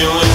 doing